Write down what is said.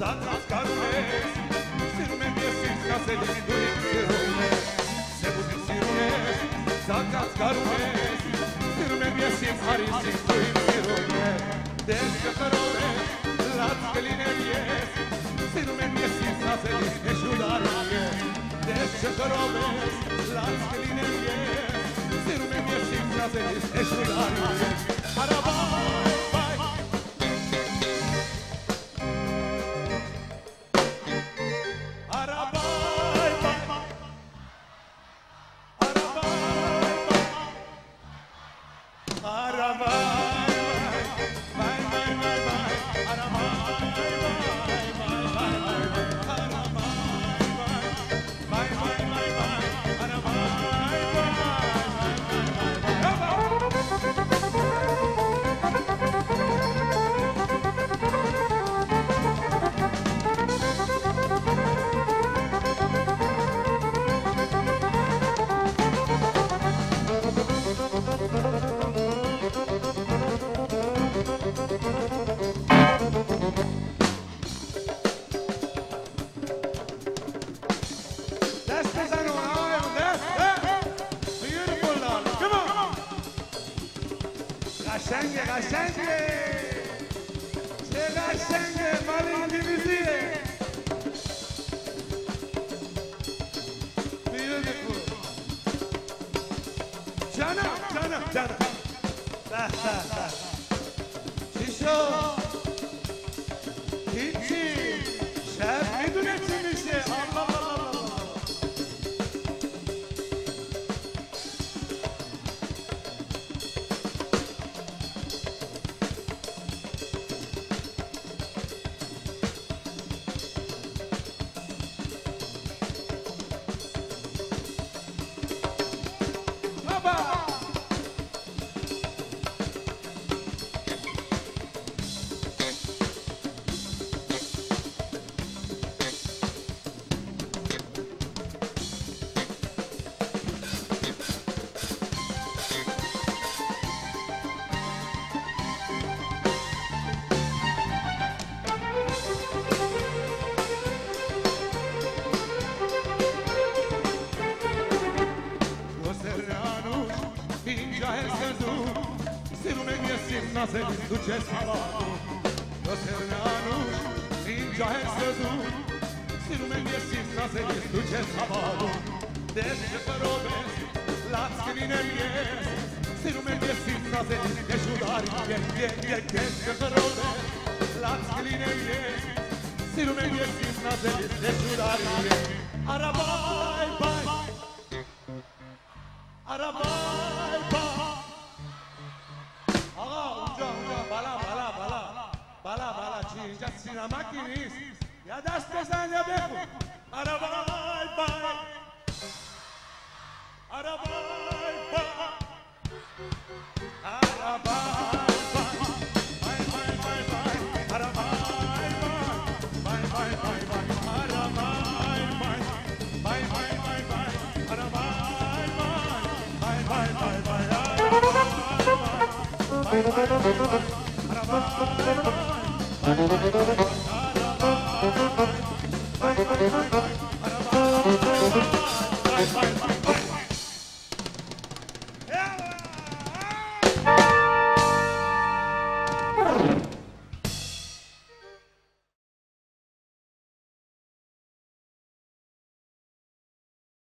Satan's carune Sirune piesin ca se dimidui Sirune Se putin sirune Satan's carune Sirune piesin harisin tui Sirune Descătărone Lați pe linie vies Sirune piesin ca se dimidui Șudarune Descătărone Lați pe linie vies Sirune piesin ca se dimidui Șudarune Arabaa قشنگ. قشنگه چه قشنگه مال انگلیسیه بیوتیفول. جانم جانم جانم. به به به. چی li duce sabato Desce perobes Las crine mies Si lume mie simna se li deșudari Ye ye ye Desce perobes Las crine mies Si lume mie simna se li deșudari Arabai bai Arabai bai Patinja, Sina maquinista. e a das pessoas de beco. Arabai, pai. Arabai, pai. Arabai. Bye. Bye.